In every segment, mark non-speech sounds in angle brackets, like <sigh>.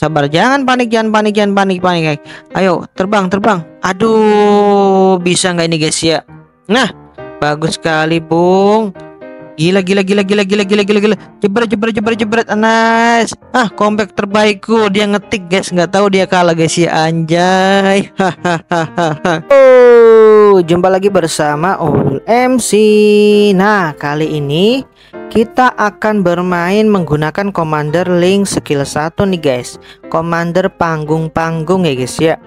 sabar. Jangan panik, jangan panik, jangan panik, panik. Ayo, terbang, terbang. Aduh, bisa nggak ini guys ya? Nah, bagus sekali, Bung. Gila, gila, gila, gila, gila, gila, gila, gila. Jebret, jebret, jebret, jebret. Nice. Ah, comeback terbaikku. Dia ngetik, guys. Nggak tahu dia kalah, guys ya. Anjay. <laughs> Hahaha. oh, jumpa lagi bersama Ul MC. Nah, kali ini kita akan bermain menggunakan commander link skill 1 nih guys. Commander panggung-panggung ya guys ya.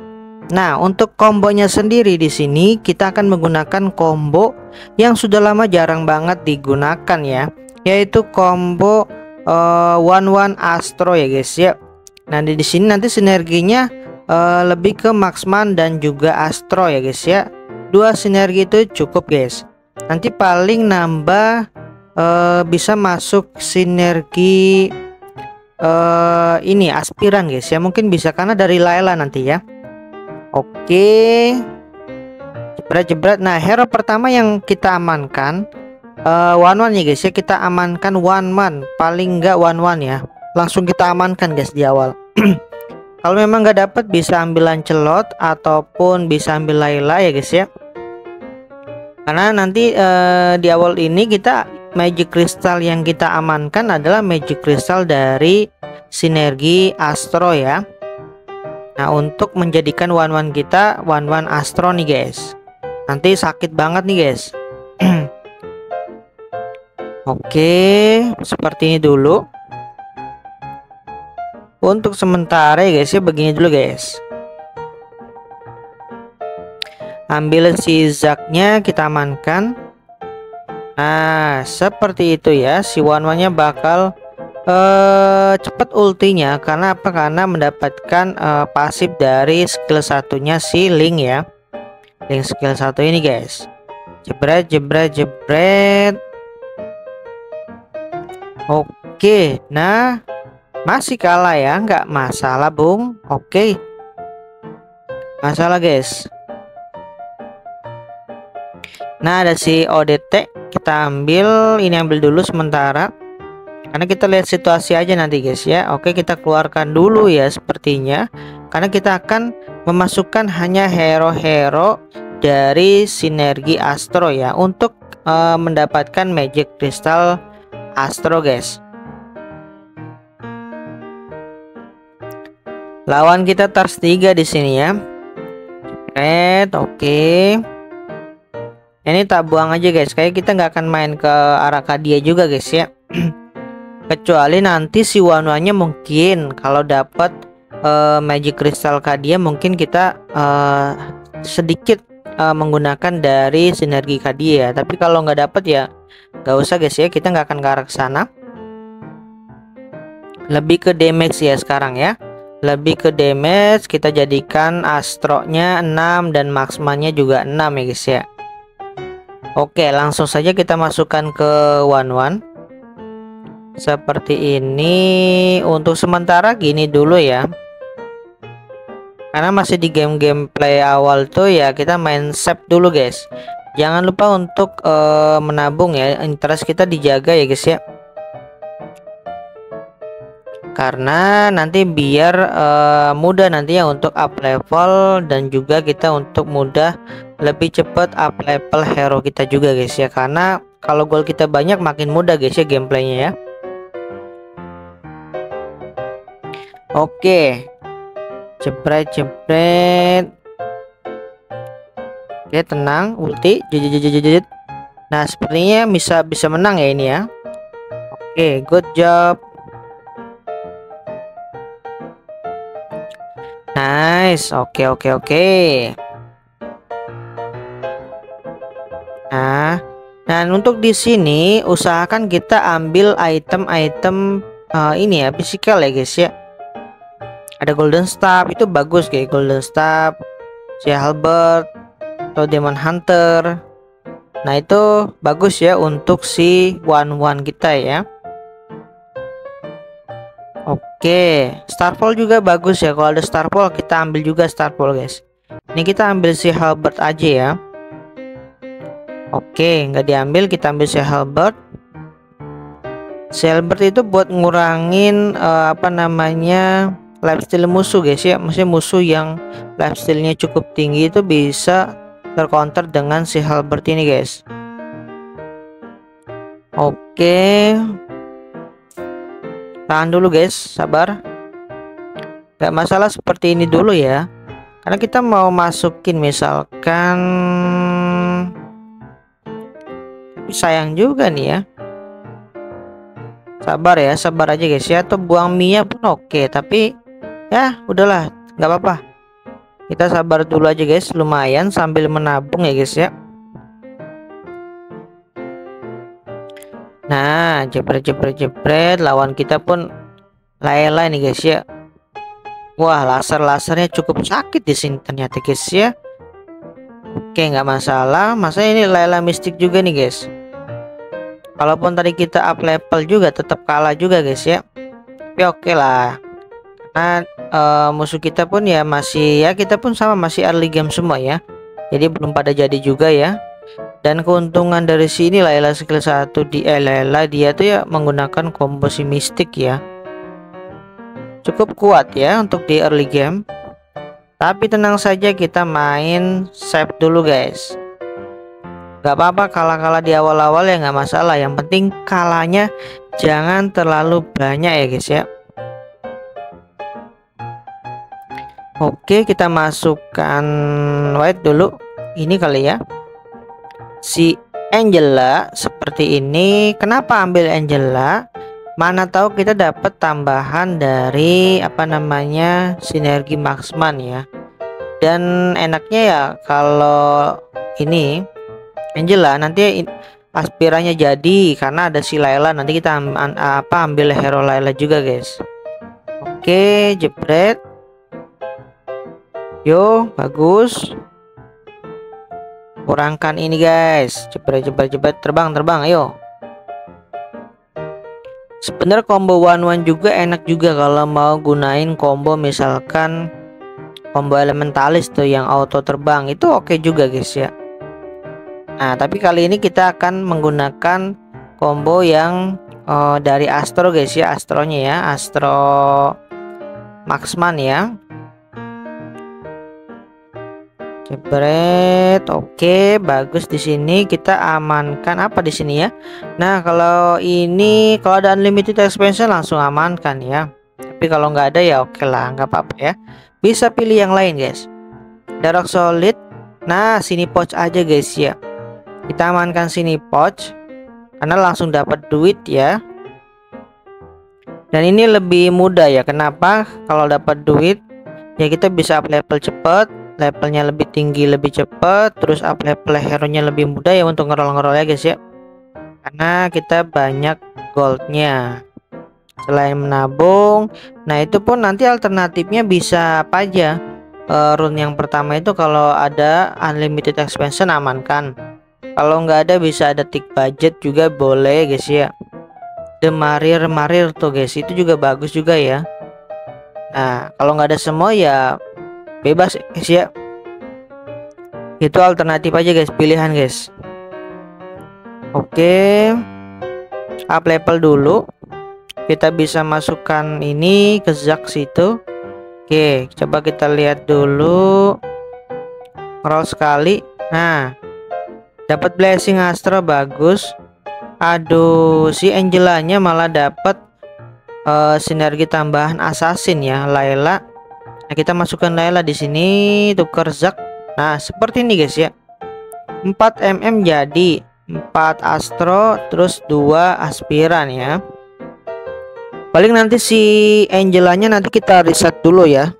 Nah, untuk kombonya sendiri di sini kita akan menggunakan combo yang sudah lama jarang banget digunakan ya, yaitu combo uh, one one astro ya guys ya. Nah, di sini nanti sinerginya uh, lebih ke Maxman dan juga astro ya guys ya. Dua sinergi itu cukup guys. Nanti paling nambah uh, bisa masuk sinergi uh, ini aspiran guys ya. Mungkin bisa karena dari Layla nanti ya. Oke. Jebret-jebret. Nah, hero pertama yang kita amankan uh, one one ya guys ya. Kita amankan one man, paling enggak one one ya. Langsung kita amankan guys di awal. <clears throat> Kalau memang nggak dapat bisa ambil Lancelot ataupun bisa ambil Layla ya guys ya. Karena nanti uh, di awal ini kita magic crystal yang kita amankan adalah magic crystal dari sinergi Astro ya. Nah untuk menjadikan one one kita one one astro nih guys. Nanti sakit banget nih guys. <clears throat> Oke seperti ini dulu. Untuk sementara ya guys ya begini dulu guys. Ambil si zaknya kita amankan. Nah seperti itu ya si one one nya bakal uh, cepat ultinya karena apa? Karena mendapatkan uh, pasif dari skill satunya si Link ya. Link skill satu ini guys. Jebret jebret jebret. Oke nah masih kalah ya? Nggak masalah bung. Oke. Masalah guys. Nah ada si ODT kita ambil ini ambil dulu sementara karena kita lihat situasi aja nanti guys ya. Oke kita keluarkan dulu ya sepertinya. Karena kita akan memasukkan hanya hero-hero dari sinergi Astro ya untuk uh, mendapatkan magic crystal Astro guys. Lawan kita Tars 3 di sini ya. Red oke. Okay. ini tak buang aja guys. Kayak kita nggak akan main ke arah Kadia juga guys ya <clears throat> kecuali nanti si warnanya mungkin kalau dapat uh, magic crystal kadia mungkin kita uh, sedikit uh, menggunakan dari sinergi kadia. Tapi kalau nggak dapat ya nggak usah guys ya kita nggak akan ke arah sana. Lebih ke damage ya sekarang ya. Lebih ke damage kita jadikan astronya 6 dan maxmanya juga 6 ya guys ya. Oke langsung saja kita masukkan ke one one seperti ini. Untuk sementara gini dulu ya. Karena masih di game gameplay awal tuh ya kita main save dulu guys. Jangan lupa untuk uh, menabung ya. Interest kita dijaga ya guys ya. Karena nanti biar uh, mudah nanti ya untuk up level dan juga kita untuk mudah lebih cepat up level hero kita juga guys ya. Karena kalau goal kita banyak makin mudah guys ya gameplaynya ya Oke. Jebret jebret. Oke, tenang, ulti. Jejet Nah, sepertinya bisa bisa menang ya ini ya. Oke, good job. Nice. Oke, oke, oke. Nah, dan untuk di sini usahakan kita ambil item-item uh, ini ya, physical ya guys ya ada golden staff itu bagus kayak golden staff si halbert atau demon hunter nah itu bagus ya untuk si one one kita ya Oke, Starfall juga bagus ya. Kalau ada Starfall kita ambil juga Starfall guys. Ini kita ambil si Halbert aja ya. Oke, nggak diambil kita ambil si Halbert. Si Halbert itu buat ngurangin uh, apa namanya lifestyle musuh guys ya. Maksudnya musuh yang lifestyle-nya cukup tinggi itu bisa tercounter dengan si Halbert ini guys. Oke. Tahan dulu guys. Sabar. Gak masalah seperti ini dulu ya. Karena kita mau masukin misalkan tapi sayang juga nih ya. Sabar ya. Sabar aja guys ya. Atau buang Mia pun oke tapi ya udahlah. Nggak apa-apa. Kita sabar dulu aja guys. Lumayan sambil menabung ya guys ya. Nah jepret jepret jepret lawan kita pun Layla nih guys ya. Wah laser-lasernya cukup sakit di sini ternyata guys ya. Oke nggak masalah. Masa ini Layla mistik juga nih guys? Kalaupun tadi kita up level juga tetap kalah juga guys ya. Tapi oke okay lah. Karena uh, musuh kita pun ya masih ya kita pun sama masih early game semua ya. Jadi belum pada jadi juga ya. Dan keuntungan dari sini Layla skill 1 di eh, Layla dia tuh ya menggunakan combo si mistik ya. Cukup kuat ya untuk di early game. Tapi tenang saja kita main save dulu guys Gak apa-apa kalah-kalah di awal-awal ya nggak masalah. Yang penting kalahnya jangan terlalu banyak ya guys ya. Oke kita masukkan white dulu. Ini kali ya. Si Angela seperti ini. Kenapa ambil Angela? Mana tahu kita dapat tambahan dari apa namanya sinergi Maxman ya. Dan enaknya ya kalau ini Angela nanti aspiranya jadi karena ada si Layla nanti kita am apa ambil hero Layla juga guys oke jepret yo bagus. Kurangkan ini guys. Jepret jepret jepret terbang terbang ayo. Sebenarnya combo one one juga enak juga kalau mau gunain combo misalkan combo elementalis tuh yang auto terbang. Itu oke okay juga guys ya. Nah, tapi kali ini kita akan menggunakan combo yang uh, dari Astro guys ya, Astronya ya, Astro Maxman ya. Jebret, oke, bagus di sini kita amankan apa di sini ya. Nah, kalau ini kalau ada unlimited expansion langsung amankan ya. Tapi kalau nggak ada ya oke lah, nggak apa-apa ya. Bisa pilih yang lain guys. Dark Solid. Nah, sini pouch aja guys ya kita amankan sini pouch karena langsung dapat duit ya dan ini lebih mudah ya kenapa kalau dapat duit ya kita bisa up level cepet levelnya lebih tinggi lebih cepet terus up level hero nya lebih mudah ya untuk ngerol-ngerol ya guys ya. Karena kita banyak goldnya. Selain menabung nah itu pun nanti alternatifnya bisa apa aja? Uh, rune yang pertama itu kalau ada unlimited expansion amankan. Kalau nggak ada bisa ada tick budget juga boleh guys ya. The marir marir tuh guys itu juga bagus juga ya. Nah kalau nggak ada semua ya bebas guys ya itu alternatif aja guys. Pilihan guys. Oke. Up level dulu. Kita bisa masukkan ini ke Zack situ. Oke coba kita lihat dulu. Roll sekali. Nah dapat blessing astro bagus. Aduh si Angelanya malah dapat uh, sinergi tambahan assassin ya Layla nah kita masukkan Layla di sini tukar Zack nah seperti ini guys ya. 4 mm jadi 4 astro terus 2 aspiran ya. Paling nanti si Angelanya nanti kita reset dulu ya.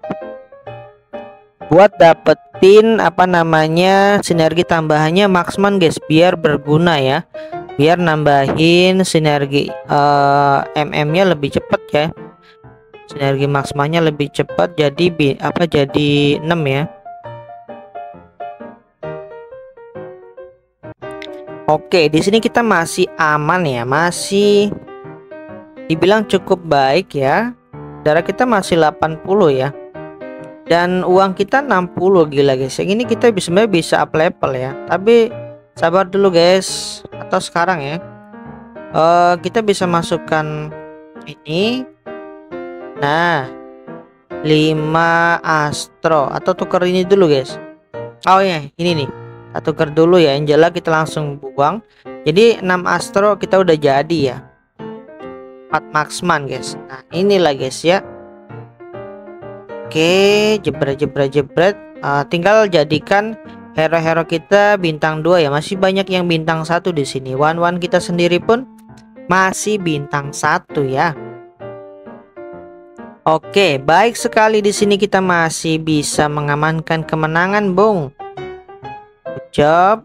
Buat dapetin apa namanya sinergi tambahannya Maxman guys biar berguna ya. Biar nambahin sinergi uh, eh, MM nya lebih cepet ya sinergi Maxmannya lebih cepat jadi bi apa jadi 6 ya. Oke di sini kita masih aman ya masih dibilang cukup baik ya. Darah kita masih 80 ya. Dan uang kita 60 gila guys. Yang ini kita bisa sebenarnya bisa up level ya. Tapi sabar dulu guys atau sekarang ya. Uh, kita bisa masukkan ini nah 5 astro. Atau tuker ini dulu guys. Oh ya ini nih. Kita tuker dulu ya. Angela kita langsung buang. Jadi 6 astro kita udah jadi ya. 4 maxman guys. Nah inilah guys ya. Oke jebret jebret jebret uh, tinggal jadikan hero-hero kita bintang 2 ya. Masih banyak yang bintang satu di sini. One kita sendiri pun masih bintang satu ya Oke, baik sekali di sini kita masih bisa mengamankan kemenangan, Bung. Job.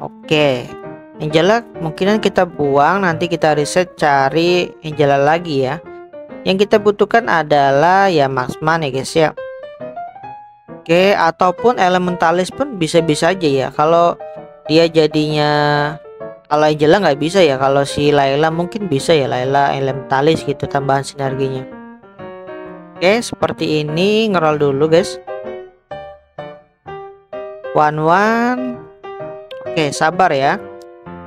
Oke. Angela mungkinan kita buang, nanti kita reset cari Angela lagi ya. Yang kita butuhkan adalah ya Maxman ya guys ya. Oke, ataupun elementalis pun bisa-bisa aja ya. Kalau dia jadinya kalau Angela nggak bisa ya kalau si Layla mungkin bisa ya Layla elementalis gitu tambahan sinerginya. Oke seperti ini ngerol dulu guys. One one. Oke sabar ya.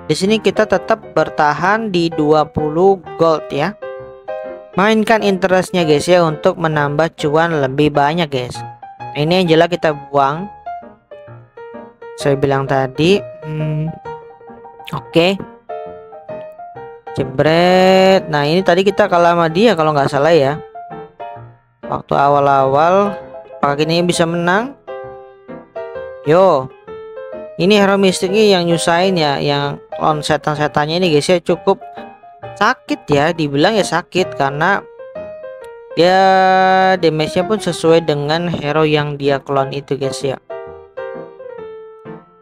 Di sini kita tetap bertahan di 20 gold ya. Mainkan interestnya guys ya untuk menambah cuan lebih banyak guys. Ini Angela kita buang. Saya bilang tadi hmm, Oke. Jebret. Nah, ini tadi kita kalah sama dia kalau nggak salah ya. Waktu awal-awal apakah ini bisa menang? Yo. Ini hero mistiknya yang nyusahin ya, yang on setan-setannya ini guys ya cukup sakit ya, dibilang ya sakit karena dia damage-nya pun sesuai dengan hero yang dia clone itu guys ya.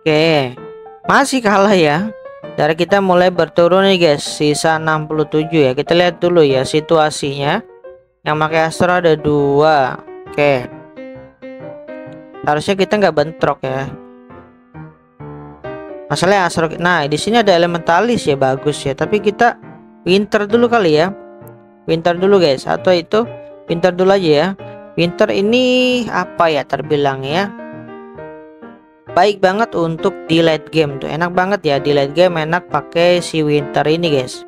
Oke. Masih kalah ya dari kita mulai berturun nih guys. Sisa 67 ya. Kita lihat dulu ya situasinya. Yang pakai Astro ada dua. Oke. Harusnya kita nggak bentrok ya. Masalahnya Astro nah di sini ada elementalis ya. Bagus ya. Tapi kita winter dulu kali ya. Winter dulu guys. Atau itu winter dulu aja ya. Winter ini apa ya terbilang ya baik banget untuk di late game tuh. Enak banget ya di late game enak pakai si winter ini guys.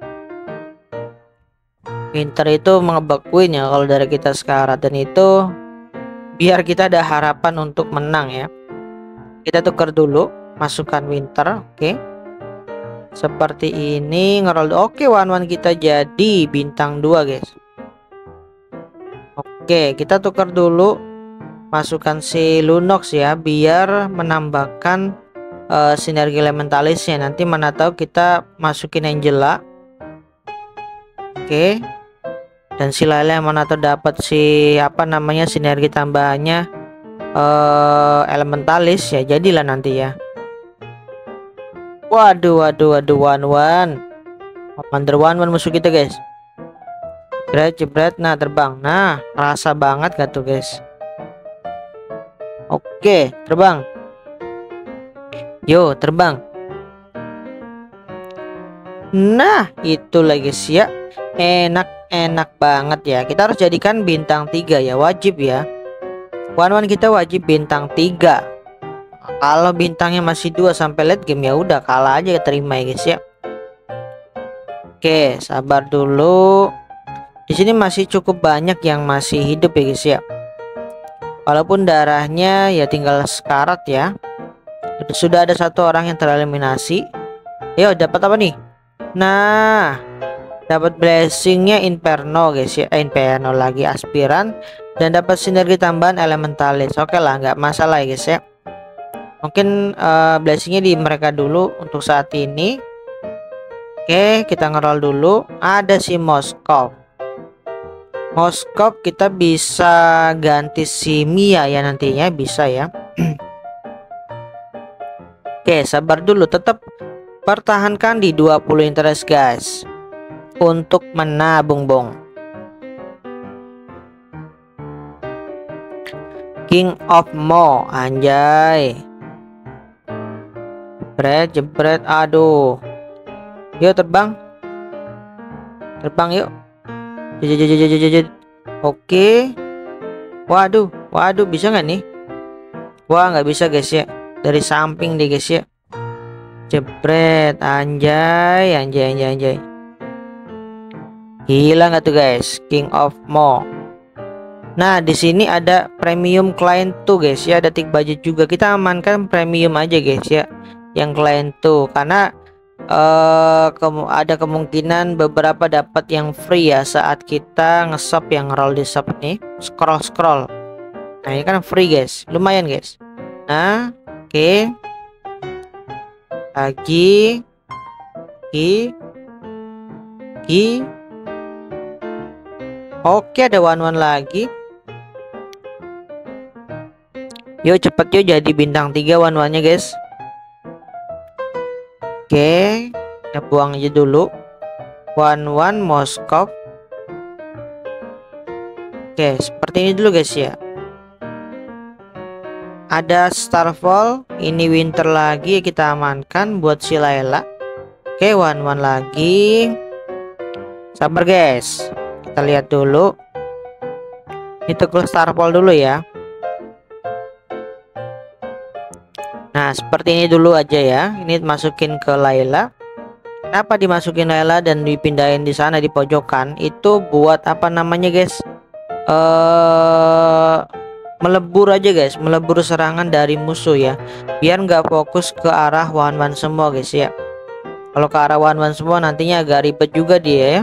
Winter itu mengebekuin ya kalau dari kita sekarang. Dan itu biar kita ada harapan untuk menang ya. Kita tuker dulu masukkan winter oke. Okay. seperti ini ngerol oke okay, one one kita jadi bintang 2 guys. Oke okay, kita tukar dulu masukkan si Lunox ya biar menambahkan uh, sinergi elementalisnya nanti mana tahu kita masukin Angela oke. Okay. dan si Lele mana tahu dapat si apa namanya sinergi tambahannya uh, elementalis ya jadilah nanti ya. Waduh waduh waduh one one. Commander one one musuh kita guys. Jebret jebret. Nah terbang. Nah rasa banget gak tuh guys Oke, terbang. Yo, terbang. Nah, itu lagi ya. Enak-enak banget ya. Kita harus jadikan bintang 3 ya, wajib ya. One-one kita wajib bintang 3. Kalau bintangnya masih 2 sampai late game ya udah kalah aja terima ya guys ya. Oke, sabar dulu. Di sini masih cukup banyak yang masih hidup ya guys ya walaupun darahnya ya tinggal sekarat ya. Sudah ada satu orang yang tereliminasi. Yo dapat apa nih? Nah dapat blessingnya inferno guys ya. Eh, inferno lagi aspiran dan dapat sinergi tambahan elementalis. Oke lah nggak masalah ya guys ya. Mungkin uh, blessingnya di mereka dulu untuk saat ini. Oke kita ngerol dulu. Ada si Moskov Moskop kita bisa ganti si Mia ya nantinya bisa ya. <clears throat> Oke sabar dulu tetap pertahankan di 20 interest guys. Untuk menabung bong. King of Mo anjay. Jebret jebret aduh. Yuk terbang. Terbang yuk Oke. Waduh, waduh bisa nggak nih? Wah nggak bisa guys ya. Dari samping deh guys ya. Jebret, anjay, anjay, anjay, anjay. Gila nggak tuh guys? King of Mo. Nah, di sini ada premium client tuh guys ya, ada tick budget juga. Kita amankan premium aja guys ya. Yang client tuh karena ke ada kemungkinan beberapa dapat yang free ya saat kita ngesop yang roll di shop nih. Scroll scroll. Nah, ini kan free guys. Lumayan guys. Nah, oke. Okay. Lagi. Lagi. Lagi. Oke ada one one lagi Yuk cepet yuk jadi bintang 3 one one nya guys Oke Kita buang aja dulu. One one Moskov. Oke seperti ini dulu guys ya. Ada Starfall Ini winter lagi kita amankan buat si Layla Oke one one lagi. Sabar guys. Kita lihat dulu. Itu ke starpol dulu ya nah seperti ini dulu aja ya. Ini masukin ke Laila. Kenapa dimasukin Laila dan dipindahin di sana di pojokan? Itu buat apa namanya guys? Eh melebur aja guys. Melebur serangan dari musuh ya. Biar nggak fokus ke arah one one semua guys ya. Kalau ke arah one one semua nantinya agak ribet juga dia ya.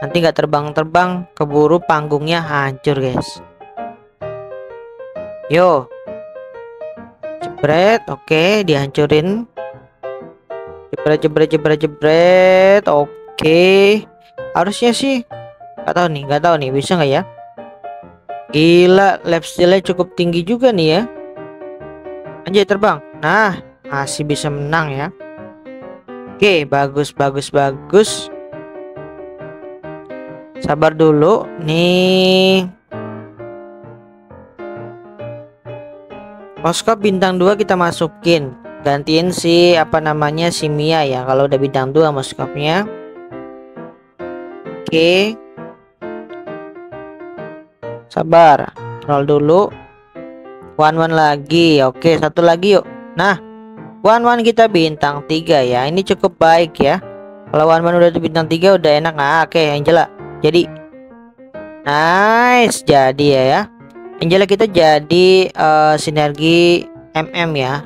Nanti nggak terbang-terbang keburu panggungnya hancur guys. Yo jebret oke dihancurin. Jebret jebret jebret jebret oke. Harusnya sih nggak tahu nih nggak tahu nih bisa nggak ya? Gila lap cukup tinggi juga nih ya. Anjay terbang. Nah masih bisa menang ya. Oke bagus bagus bagus. Sabar dulu nih Moskop bintang 2 kita masukin. Gantiin si apa namanya si Mia ya kalau udah bintang 2 Moskopnya oke. Sabar. Roll dulu. One one lagi. Oke satu lagi yuk. Nah one one kita bintang 3 ya. Ini cukup baik ya. Kalau one one udah bintang 3 udah enak. Nah oke Angela jadi nice. Jadi ya ya Angela kita jadi uh, sinergi MM ya.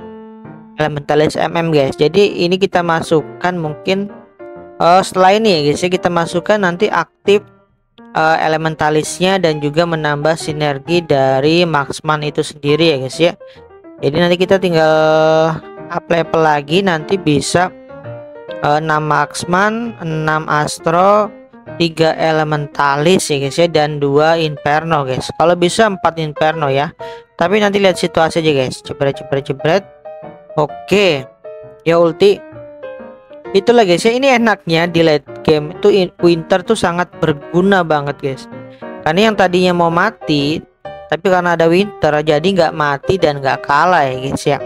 Elementalis MM guys. Jadi ini kita masukkan mungkin uh, setelah ini ya guys ya kita masukkan nanti aktif uh, elementalisnya dan juga menambah sinergi dari Maxman itu sendiri ya guys ya. Jadi nanti kita tinggal level lagi nanti bisa uh, 6 Maxman 6 Astro tiga elementalis ya guys ya dan dua inferno guys. Kalau bisa empat inferno ya. Tapi nanti lihat situasi aja guys. Jebret jebret jebret. Oke. Ya ulti. Itulah guys ya. Ini enaknya di late game itu winter tuh sangat berguna banget guys. Karena yang tadinya mau mati tapi karena ada winter jadi nggak mati dan nggak kalah ya guys ya.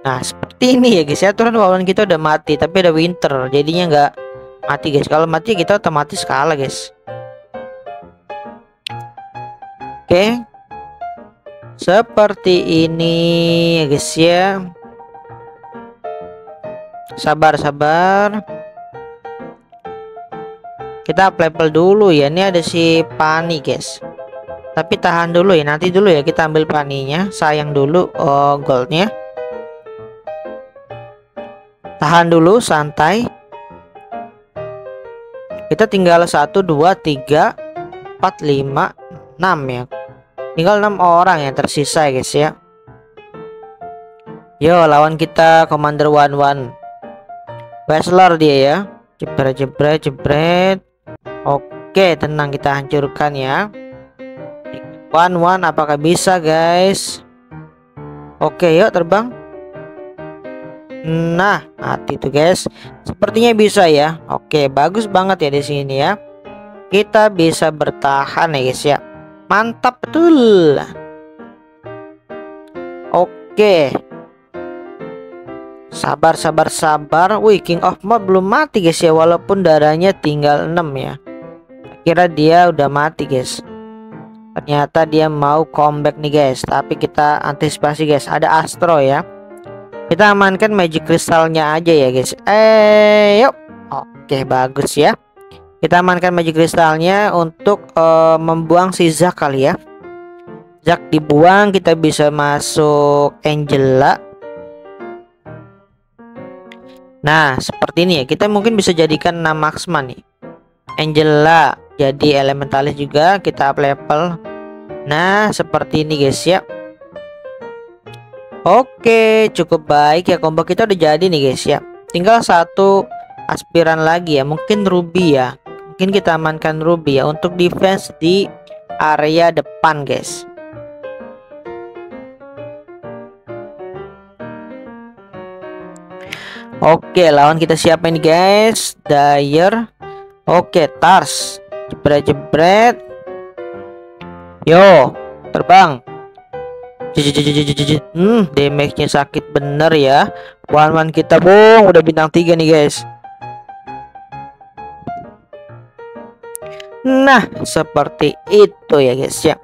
Nah seperti ini ya guys ya. Turun lawan kita udah mati tapi ada winter. Jadinya nggak mati guys. Kalau mati kita otomatis kalah guys. Oke. Seperti ini ya guys ya. Sabar sabar. Kita level dulu ya. Ini ada si pani guys. Tapi tahan dulu ya. Nanti dulu ya. Kita ambil paninya. Sayang dulu oh goldnya. Tahan dulu santai kita tinggal 1 2 3 4 5 6 ya. Tinggal 6 orang yang tersisa guys ya. Yo lawan kita commander one one Wrestler dia ya. Jebret jebret jebret. Oke tenang kita hancurkan ya. One one apakah bisa guys? Oke yuk terbang Nah, mati tuh guys. Sepertinya bisa ya. Oke, bagus banget ya di sini ya. Kita bisa bertahan ya guys ya. Mantap betul. Oke. Sabar sabar sabar. Wih, King of Mob belum mati guys ya walaupun darahnya tinggal 6 ya. Kira dia udah mati guys. Ternyata dia mau comeback nih guys, tapi kita antisipasi guys. Ada Astro ya kita amankan magic kristalnya aja ya guys eh yuk oke bagus ya Kita amankan magic kristalnya untuk uh, membuang si Zack kali ya. Zack dibuang, kita bisa masuk Angela. Nah, seperti ini ya. Kita mungkin bisa jadikan nama Maxman nih. Angela jadi elementalis juga kita up level. Nah, seperti ini guys ya. Oke, cukup baik ya combo kita udah jadi nih guys ya. Tinggal satu aspiran lagi ya, mungkin Ruby ya. Mungkin kita amankan Ruby ya untuk defense di area depan guys. Oke, lawan kita siapa ini guys? Dyer. Oke, Tars. Jebret-jebret. Yo, terbang. Hmm, damage-nya sakit bener ya. One one kita bung, udah bintang tiga nih guys. Nah, seperti itu ya guys ya.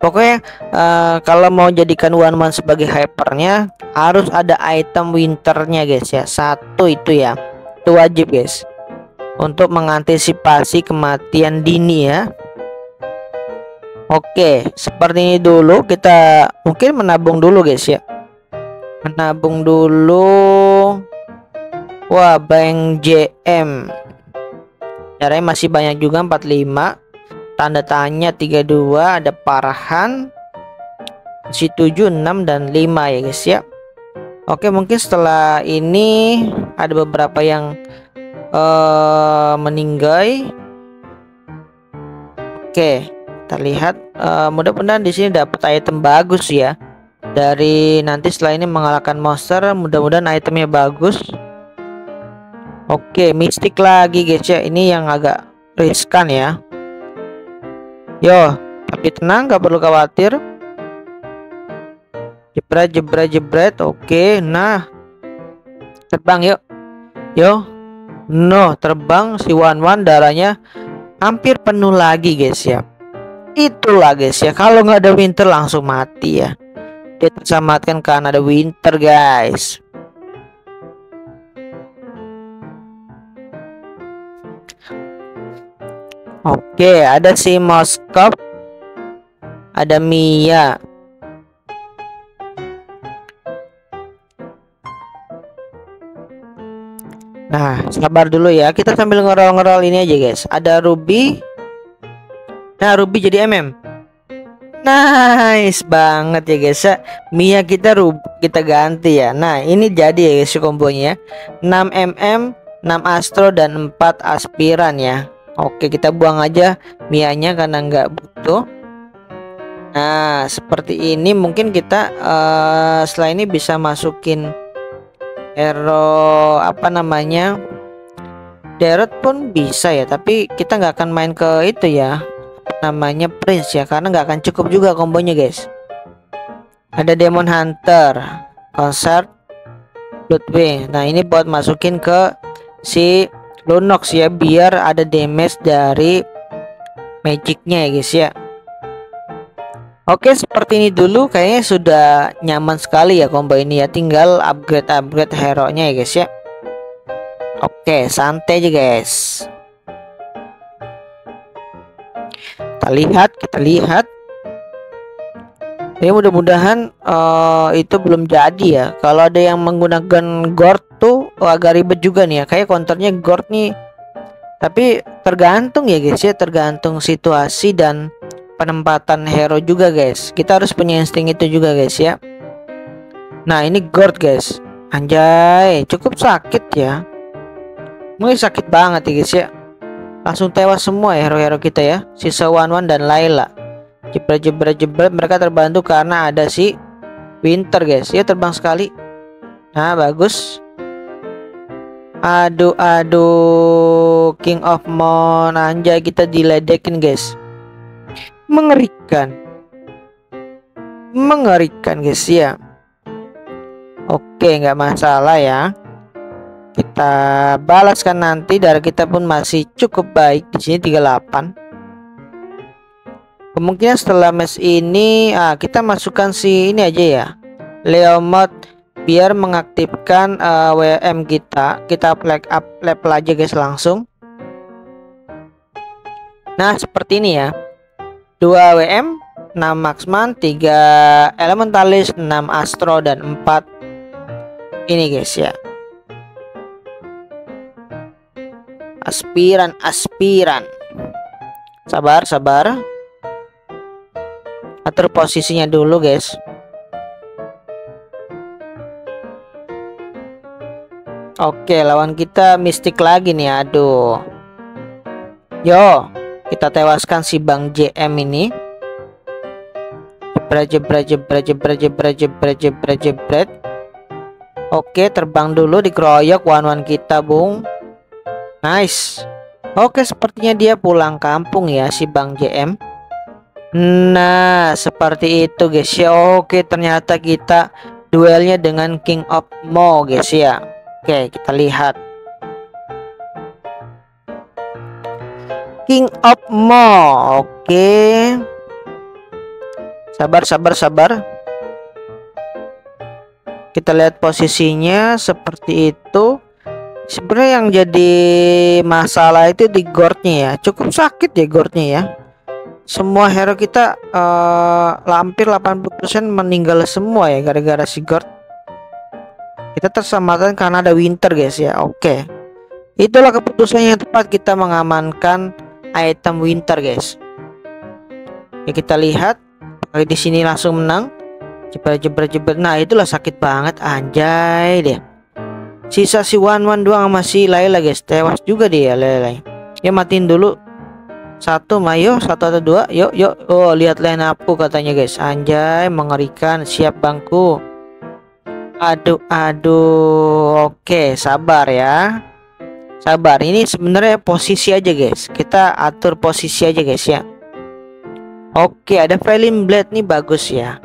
Pokoknya uh, kalau mau jadikan one one sebagai hypernya harus ada item winternya guys ya. Satu itu ya. Itu wajib guys. Untuk mengantisipasi kematian dini ya. Oke, seperti ini dulu kita mungkin menabung dulu guys ya. Menabung dulu. Wah, bank JM. Caranya masih banyak juga 45. Tanda tanya 32, ada parahan. Si 7, 6 dan 5 ya guys ya. Oke, mungkin setelah ini ada beberapa yang uh, meninggal. Oke kita lihat uh, mudah-mudahan di sini dapat item bagus ya. Dari nanti setelah ini mengalahkan monster mudah-mudahan itemnya bagus. Oke mistik lagi guys ya. Ini yang agak riskan ya. Yo tapi tenang gak perlu khawatir. Jebret jebret jebret. Oke nah. Terbang yuk. Yo. No terbang. Si Wan Wan darahnya hampir penuh lagi guys ya Itulah guys ya. Kalau nggak ada winter langsung mati ya. Dia terselamatkan karena ada winter guys. Oke ada si Moskov. Ada Mia. Nah sabar dulu ya. Kita sambil ngerol-ngerol ini aja guys. Ada Ruby Nah Ruby jadi MM Nice banget ya guys ya. Mia kita rub kita ganti ya. Nah ini jadi ya guys kombonya 6 MM 6 Astro dan 4 aspiran ya. Oke kita buang aja Mianya karena nggak butuh. Nah seperti ini mungkin kita uh, setelah ini bisa masukin hero apa namanya Derot pun bisa ya tapi kita nggak akan main ke itu ya namanya Prince ya karena nggak akan cukup juga kombonya guys. Ada Demon Hunter Concert Bloodwing. Nah ini buat masukin ke si Lunox ya biar ada damage dari magicnya ya guys ya. Oke seperti ini dulu. Kayaknya sudah nyaman sekali ya combo ini ya. Tinggal upgrade-upgrade hero nya ya guys ya. Oke santai aja guys lihat kita lihat. Ya mudah-mudahan uh, itu belum jadi ya. Kalau ada yang menggunakan gord tuh oh, agak ribet juga nih ya. Kayak counternya gord nih. Tapi tergantung ya guys ya. Tergantung situasi dan penempatan hero juga guys. Kita harus punya insting itu juga guys ya. Nah ini gord guys. Anjay cukup sakit ya. Mungkin sakit banget ya guys ya Langsung tewas semua ya hero-hero kita ya. Sisa Wan Wan dan Laila Jebret jebret jebret mereka terbantu karena ada si Winter guys. Ya terbang sekali. Nah bagus. Aduh aduh. King of Mon Anjay kita diledekin guys. Mengerikan. Mengerikan guys ya Oke nggak masalah ya kita balaskan nanti darah kita pun masih cukup baik. Di sini 38 kemungkinan setelah mes ini ah, kita masukkan si ini aja ya. Leomod biar mengaktifkan uh, WM kita. Kita flag up level aja guys langsung. Nah, seperti ini ya. 2 WM, 6 Maxman, 3 Elementalis, 6 Astro dan 4 ini guys ya. Aspiran, aspiran. Sabar, sabar. Atur posisinya dulu guys. Oke, lawan kita mistik lagi nih. Aduh. Yo, kita tewaskan si Bang JM ini. Jebret, jebret, jebret, jebret, jebret, jebret, jebret, jebret. Oke, terbang dulu dikeroyok wan-wan kita, Bung. Nice. Oke, sepertinya dia pulang kampung ya si Bang JM. Nah, seperti itu guys ya. Oke, ternyata kita duelnya dengan King of Mo guys ya. Oke, kita lihat. King of Mo. Oke. Sabar, sabar, sabar. Kita lihat posisinya seperti itu. Sebenarnya yang jadi masalah itu di gordnya ya. Cukup sakit ya gordnya ya. Semua hero kita uh, hampir 80% meninggal semua ya gara-gara si gord kita terselamatkan karena ada winter guys ya. Oke. Itulah keputusan yang tepat kita mengamankan item winter guys. Ya kita lihat. Di sini langsung menang? Jebret jebret jebret. Nah itulah sakit banget. Anjay deh sisa si one one doang masih Laila guys tewas juga dia Laila ya matiin dulu satu mayo satu atau dua yuk yuk oh lihat line aku katanya guys anjay mengerikan siap bangku Aduh, aduh. Oke, sabar ya. Sabar. Ini sebenarnya posisi aja, guys. Kita atur posisi aja, guys ya. Oke, ada Felin Blade nih bagus ya.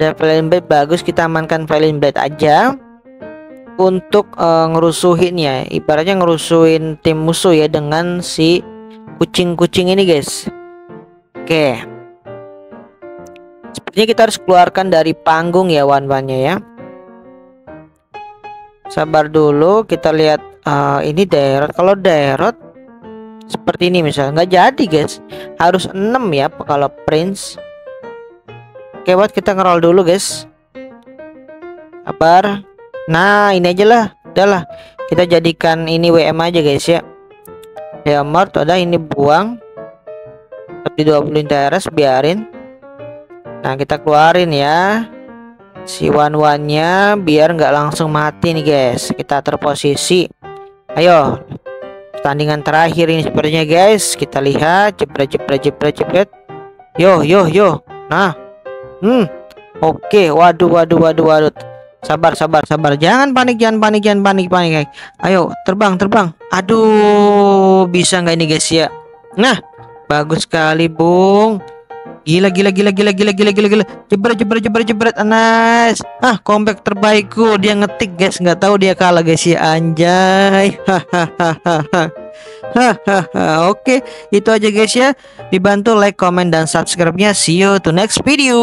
Ada Felin Blade bagus, kita amankan Felin Blade aja. Untuk uh, ngerusuhin ya, ibaratnya ngerusuhin tim musuh ya dengan si kucing-kucing ini, guys. Oke. Sepertinya kita harus keluarkan dari panggung ya wan-wannya ya. Sabar dulu kita lihat uh, ini daerah kalau daerah seperti ini misalnya nggak jadi guys. Harus 6 ya kalau prince. Oke buat kita ngerol dulu guys. Sabar nah ini aja lah. Udahlah kita jadikan ini WM aja guys ya. Ya mart ada ini buang. Tapi 20 TRS biarin. Nah kita keluarin ya. Si one one nya biar nggak langsung mati nih guys. Kita terposisi ayo. Pertandingan terakhir ini sepertinya guys. Kita lihat. Jepret jepret jepret jepret yo yo yo. Nah. Hmm. Oke. Okay. waduh waduh waduh waduh sabar sabar sabar jangan panik jangan panik jangan panik panik ayo terbang terbang aduh bisa nggak ini guys ya nah bagus sekali bung Gila gila gila gila gila gila gila gila. Jebret jebret jebret jebret. Nice. Ah, comeback terbaikku. Dia ngetik guys, nggak tahu dia kalah guys ya anjay. <laughs> Hahaha. Oke, itu aja guys ya. Dibantu like, comment dan subscribe-nya. See you to next video.